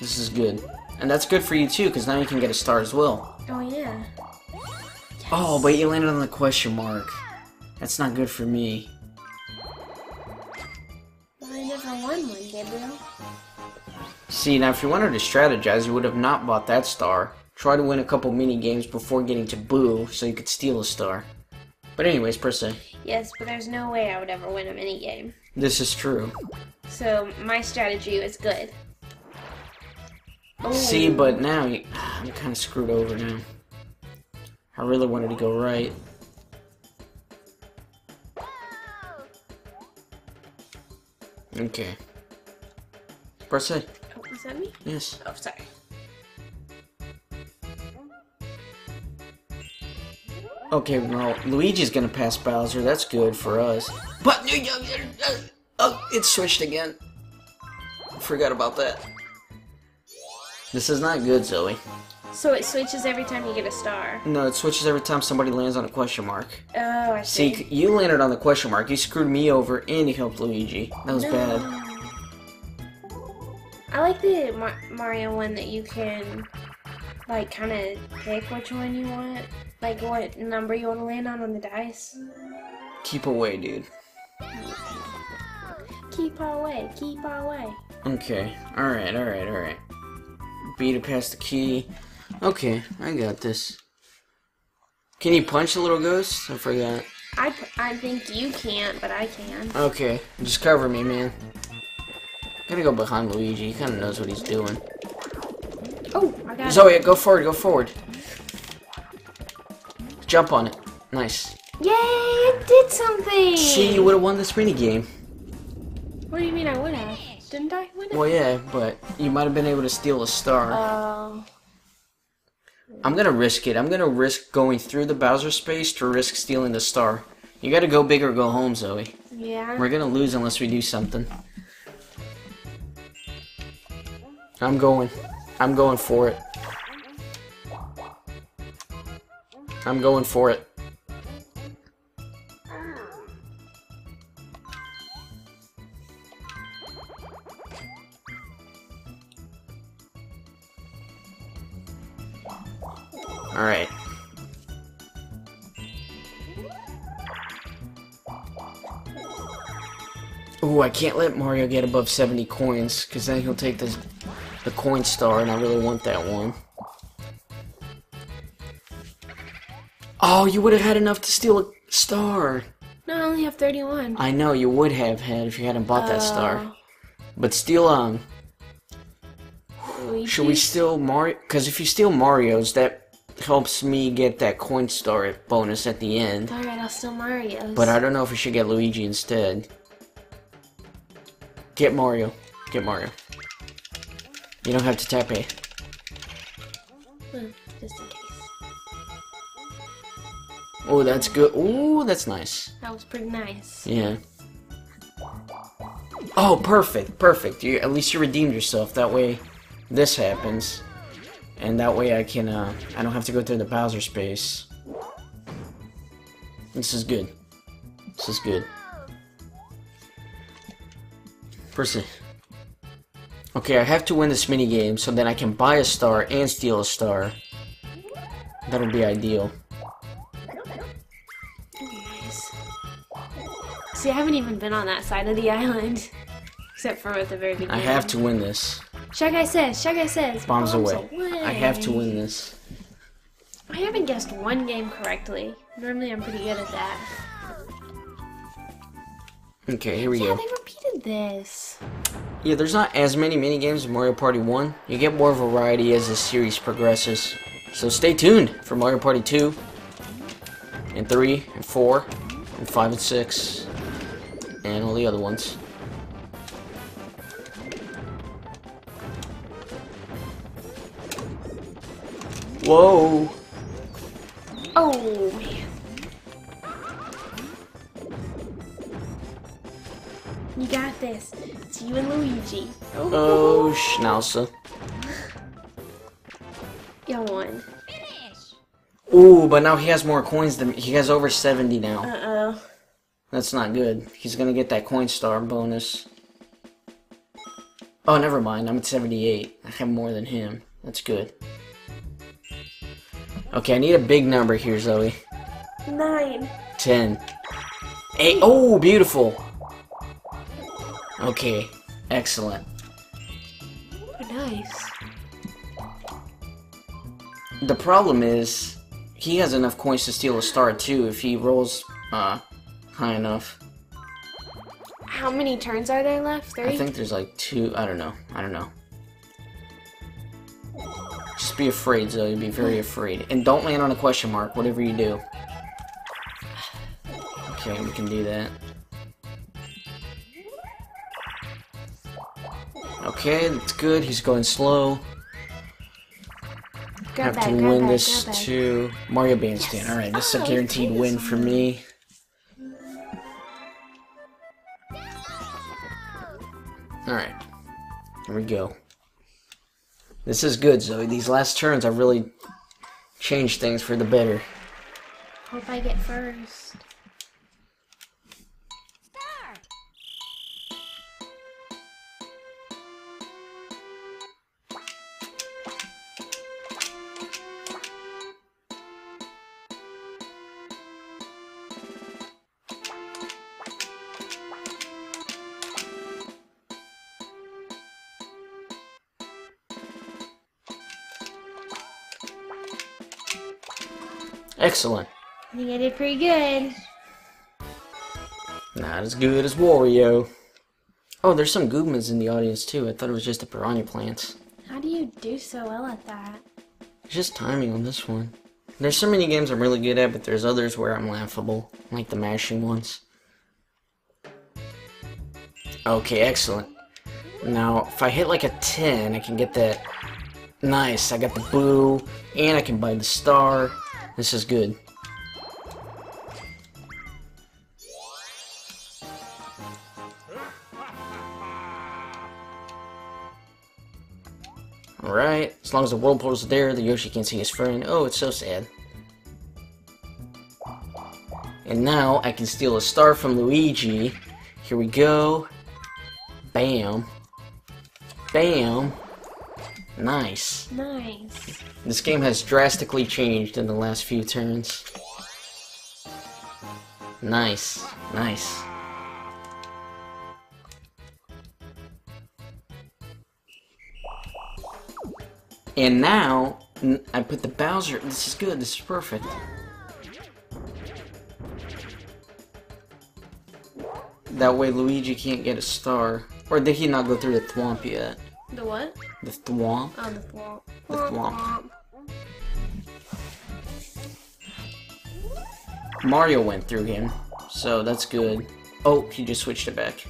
This is good. And that's good for you too, because now you can get a star as well. Oh yeah. Yes. Oh, but you landed on the question mark. That's not good for me. I never won one, Gabriel. See, now if you wanted to strategize, you would have not bought that star. Try to win a couple mini games before getting to Boo, so you could steal a star. But anyways, per se, Yes, but there's no way I would ever win a mini game. this is true. So my strategy was good. Oh. See, but now you, I'm kind of screwed over now. I really wanted to go right. Okay. Per se, Oh, was that me? yes. Oh, sorry. Okay, well, Luigi's gonna pass Bowser. That's good for us. But uh, uh, uh, oh, it switched again. Forgot about that. This is not good, Zoe. So it switches every time you get a star. No, it switches every time somebody lands on a question mark. Oh, I see. See, you landed on the question mark. You screwed me over, and you helped Luigi. That was bad. I like the Mar- Mario one that you can, like, kind of pick which one you want. Like, what number you want to land on on the dice. Keep away, dude. Keep away, keep away. Okay. Alright, alright, alright. B to pass the key. Okay, I got this. Can you punch the little ghost? I forgot. I, I think you can't, but I can. Okay, just cover me, man. Gotta go behind Luigi. He kind of knows what he's doing. Oh, I got it. Zoe, go forward, go forward. Jump on it. Nice. Yay, it did something! See, you would have won this mini game. What do you mean I would have? Didn't I win it? Well, yeah, but you might have been able to steal a star. Oh. I'm gonna risk it. I'm gonna risk going through the Bowser space to risk stealing the star. You gotta go big or go home, Zoe. yeah. We're gonna lose unless we do something. I'm going. I'm going for it. I'm going for it. Alright. Ooh, I can't let Mario get above 70 coins, because then he'll take the, the coin star, and I really want that one. Oh, you would have had enough to steal a star. No, I only have 31. I know, you would have had if you hadn't bought that star. Oh. But steal, um, Luigi? should we steal Mario? Because if you steal Mario's, that helps me get that coin star bonus at the end. Alright, I'll steal Mario's. But I don't know if we should get Luigi instead. Get Mario. Get Mario. You don't have to tap A. Hmm, Just in case. Oh, that's good. Oh, that's nice. That was pretty nice. Yeah. Oh, perfect, perfect. You at least you redeemed yourself. That way, this happens, and that way I can. Uh, I don't have to go through the Bowser space. This is good. This is good. Person. Okay, I have to win this mini game so then I can buy a star and steal a star. That'll be ideal. Nice. See, I haven't even been on that side of the island. Except for at the very beginning. I have to win this. Shy Guy says, Shy Guy says. Bombs away. I have to win this. I haven't guessed one game correctly. Normally I'm pretty good at that. Okay, here we Yeah, go. they repeated this. Yeah, there's not as many mini games in Mario Party 1. You get more variety as the series progresses. So stay tuned for Mario Party 2, and 3, and 4, and 5 and 6, and all the other ones. Whoa! Oh, man. You got this. It's you and Luigi. Oh, Schnauzer. You won. Ooh, but now he has more coins than he has over 70 now. Uh-oh. That's not good. He's gonna get that coin star bonus. Oh, never mind. I'm at 78. I have more than him. That's good. Okay, I need a big number here, Zoe. Nine. 10. 8. Oh, beautiful. Okay, excellent. nice. The problem is, he has enough coins to steal a star too if he rolls uh, high enough. How many turns are there left? Three? I think there's like two. I don't know. I don't know. Just be afraid, Zoe. Be very afraid. And don't land on a question mark, whatever you do. Okay, we can do that. Okay, that's good. He's going slow. grab have bag, to win bag, this to Mario Bandstand. Yes. Alright, this is a Oh, guaranteed win for me. Alright. Here we go. This is good, Zoe. These last turns have really changed things for the better. Hope I get first. Excellent. I think I did pretty good. Not as good as Wario. Oh, there's some Goombas in the audience too. I thought it was just the Piranha Plants. How do you do so well at that? It's just timing on this one. There's so many games I'm really good at, but there's others where I'm laughable, like the mashing ones. Okay, excellent. Now, if I hit like a 10, I can get that. Nice, I got the boo, and I can buy the star. This is good. Alright, as long as the whirlpool's there, the Yoshi can see his friend. Oh, it's so sad. And now I can steal a star from Luigi. Here we go. Bam. Bam. Nice. Nice. This game has drastically changed in the last few turns. Nice. Nice. And now, I put the Bowser. This is good. This is perfect. That way Luigi can't get a star. Or did he not go through the thwomp yet? The what? The thwomp? Oh, the thwomp. The thwomp. Mario went through him, so that's good. Oh, he just switched it back.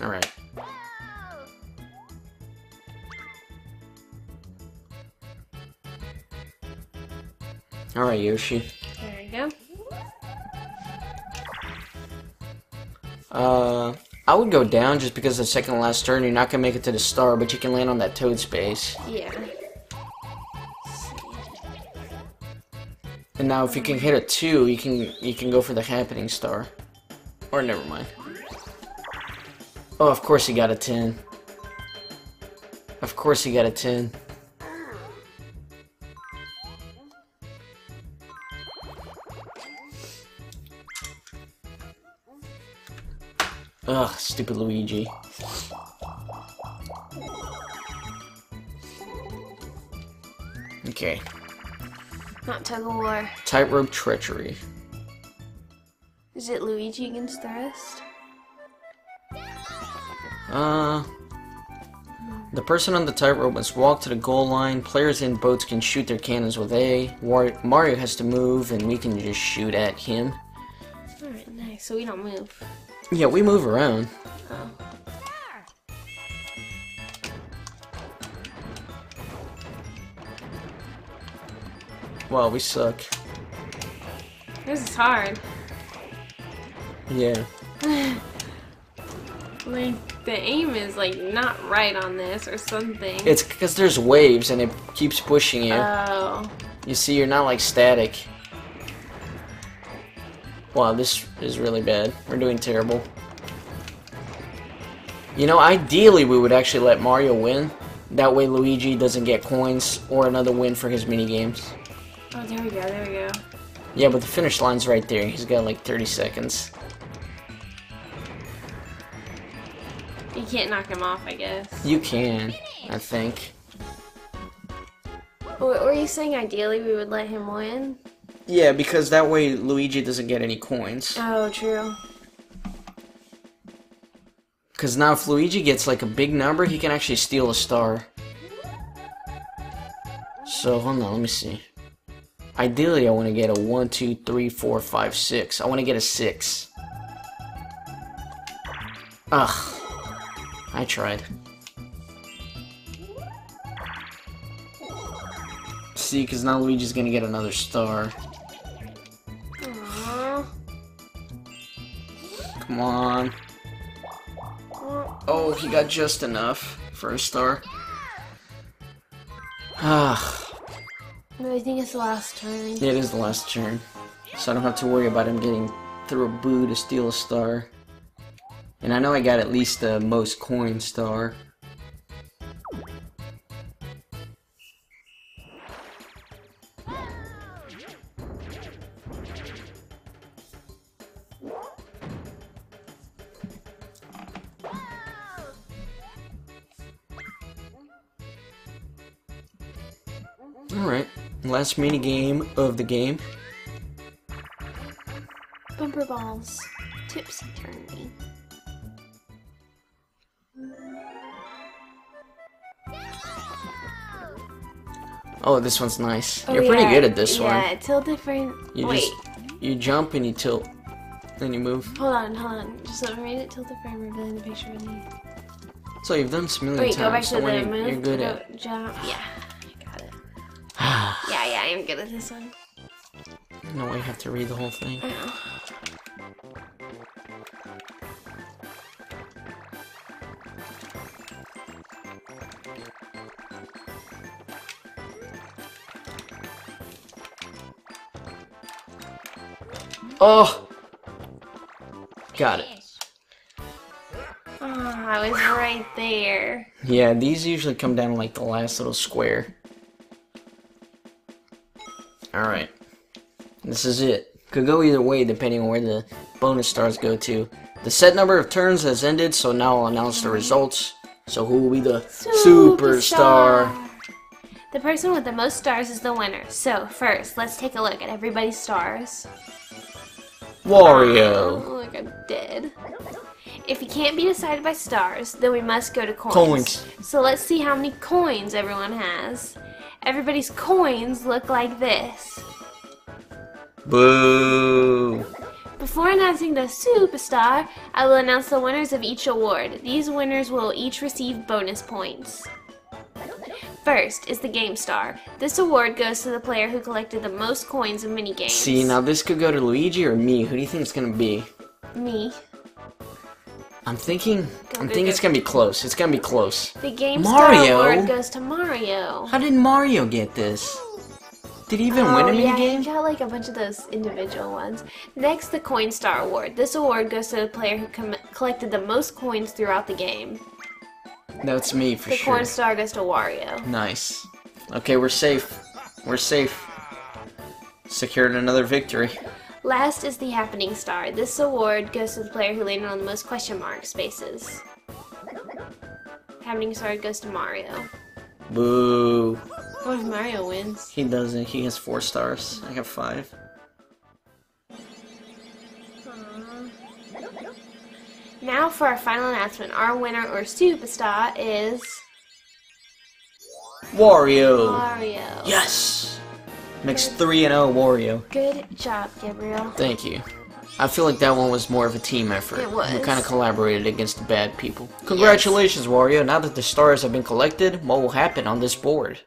Alright. Alright, Yoshi go. Uh, I would go down just because the second last turn you're not gonna make it to the star, but you can land on that toad space. Yeah. And now if you can hit a two, you can you can go for the happening star. Or never mind. Oh, of course he got a 10. Of course he got a 10. Stupid Luigi. Okay. Not tug of war. Tightrope treachery. Is it Luigi against the rest? Uh, the person on the tightrope must walk to the goal line. Players in boats can shoot their cannons with A. Mario has to move, and we can just shoot at him. Alright, nice. So we don't move. Yeah, we move around. Well, we suck. This is hard. Yeah. Like, the aim is, like, not right on this or something. It's because there's waves, and it keeps pushing you. Oh. you see, you're not like static. Wow, this is really bad. We're doing terrible. You know, ideally we would actually let Mario win. That way Luigi doesn't get coins or another win for his mini games. Oh, there we go, there we go. Yeah, but the finish line's right there. He's got like 30 seconds. You can't knock him off, I guess. You can, I think. Or were you saying ideally we would let him win? Yeah, because that way Luigi doesn't get any coins. Oh, true. Because now if Luigi gets like a big number, he can actually steal a star. So, hold on, let me see. Ideally, I want to get a 1, 2, 3, 4, 5, 6. I want to get a 6. Ugh. I tried. See, because now Luigi's going to get another star. Come on. Oh, he got just enough for a star. Ah. I think it's the last turn. It is the last turn. So I don't have to worry about him getting through a boo to steal a star. And I know I got at least the most coin star. Last mini game of the game. Bumper balls. Tipsy Tourney. Oh, this one's nice. Oh, You're pretty yeah. good at this yeah, one. tilt different. You Wait, just you jump and you tilt, then you move. hold on, hold on. Just let me read it. Tilt the frame, revealing the picture beneath. So you've done this million Wait, go back times. to so the you, move. you're good go, at. jump. Yeah, I got it. I'm good at this one. no way, you have to read the whole thing. Oh, got it. Oh, I was right there. Yeah, these usually come down like the last little square. Alright. This is it. Could go either way depending on where the bonus stars go to. The set number of turns has ended, so now I'll announce the results. So who will be the superstar? The person with the most stars is the winner. So, first, let's take a look at everybody's stars. Wario. Oh, look, I'm dead. If you can't be decided by stars, then we must go to coins. Coins. So let's see how many coins everyone has. Everybody's coins look like this. Boo. Before announcing the superstar, I will announce the winners of each award. These winners will each receive bonus points. First is the Game Star. This award goes to the player who collected the most coins in mini games. See, now this could go to Luigi or me. Who do you think it's gonna be? me. I'm thinking. I'm thinking it's gonna be close. It's gonna be close. The Game Mario? Star award goes to Mario. How did Mario get this? Did he even win Oh, a mini yeah, game? he got like a bunch of those individual ones. Next, the Coin Star Award. This award goes to the player who com- collected the most coins throughout the game. That's me for The sure. Coin Star goes to Wario. Nice. Okay, we're safe. We're safe. Secured another victory. Last is the Happening Star. This award goes to the player who landed on the most question mark spaces. Happening Star goes to Mario. Boo. What if Mario wins? He doesn't. He has four stars. I have five. Now for our final announcement. Our winner or superstar is Wario. Wario. Yes. Makes three and zero Wario. Good job, Gabriel. Thank you. I feel like that one was more of a team effort. It was. We kind of collaborated against the bad people. Congratulations, Wario. Now that the stars have been collected, what will happen on this board?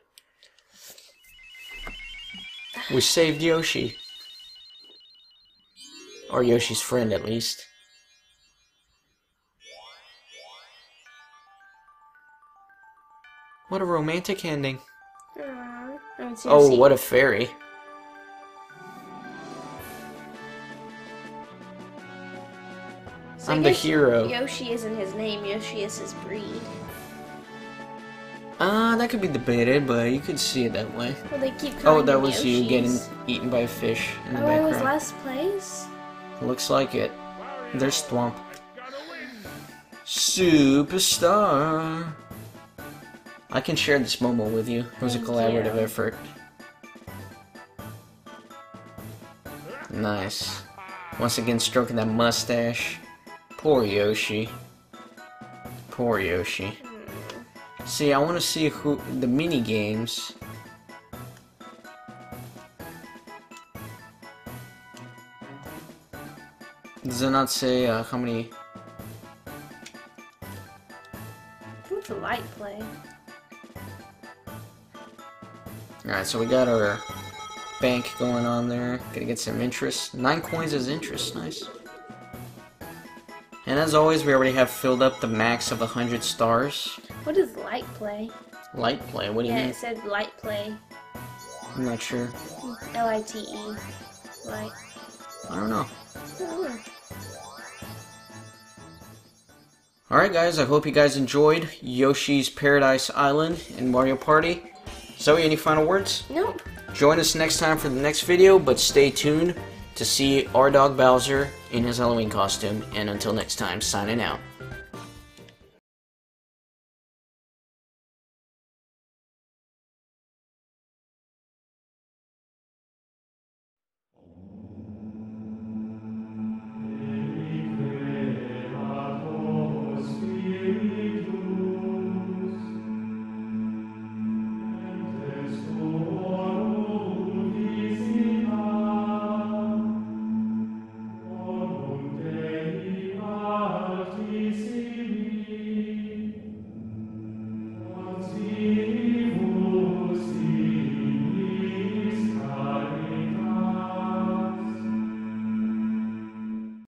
We saved Yoshi. Or Yoshi's friend, at least. What a romantic ending. Oh, what a fairy. So I'm the hero. Yoshi isn't his name. Yoshi is his breed. Uh, that could be debated, but you could see it that way. Well, they keep Oh, that was you getting eaten by a fish in the Oh, I was last place? Looks like it. There's Thwomp. Superstar. I can share this moment with you. It was a collaborative you. effort. Nice. Once again, stroking that mustache. Poor Yoshi. Poor Yoshi. See, I want to see who the mini games. Does it not say uh, how many? What's a light play? Alright, so we got our bank going on there. Gonna get some interest. Nine coins as interest, nice. And as always, we already have filled up the max of 100 stars. What is light play? Light play, what do you mean? Yeah, it said light play. I'm not sure. L I T E. Light. I don't know. Oh, Alright guys, I hope you guys enjoyed Yoshi's Paradise Island and Mario Party. Zoe, any final words? Nope. Join us next time for the next video, but stay tuned to see our dog Bowser in his Halloween costume. And until next time, signing out.